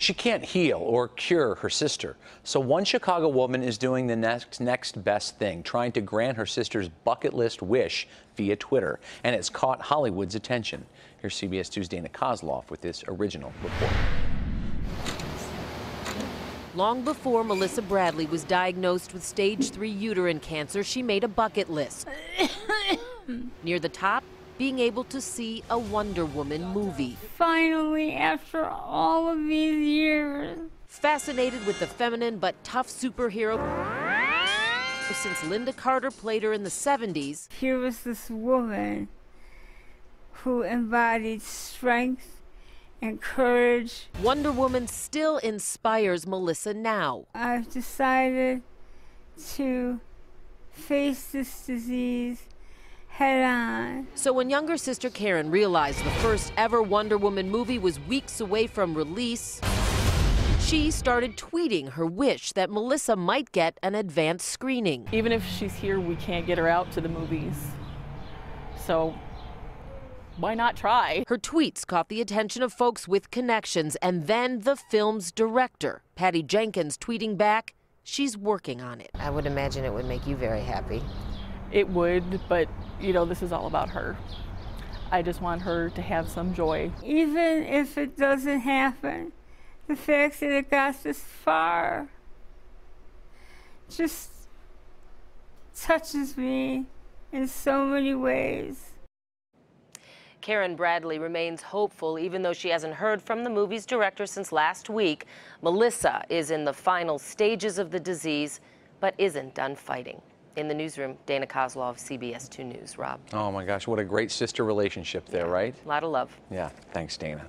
She can't heal or cure her sister, so one Chicago woman is doing the next next best thing, trying to grant her sister's bucket list wish via Twitter, and it's caught Hollywood's attention. Here's CBS 2's Dana Kozlov with this original report. Long before Melissa Bradley was diagnosed with stage 3 uterine cancer, she made a bucket list. Near the top, being able to see a Wonder Woman movie. Finally, after all of these years. Fascinated with the feminine but tough superhero since Lynda Carter played her in the 70s. Here was this woman who embodied strength and courage. Wonder Woman still inspires Melissa now. I've decided to face this disease head on. So when younger sister Karen realized the first ever Wonder Woman movie was weeks away from release, she started tweeting her wish that Melissa might get an advanced screening. Even if she's here, we can't get her out to the movies. So why not try? Her tweets caught the attention of folks with connections, and then the film's director, Patty Jenkins, tweeting back, she's working on it. I would imagine it would make you very happy. It would, but you know, this is all about her. I just want her to have some joy. Even if it doesn't happen, the fact that it got this far just touches me in so many ways. Karen Bradley remains hopeful even though she hasn't heard from the movie's director since last week. Melissa is in the final stages of the disease but isn't done fighting. In the newsroom, Dana Kozlov, CBS 2 News. Rob. Oh my gosh, what a great sister relationship there, right? A lot of love. Yeah, thanks, Dana.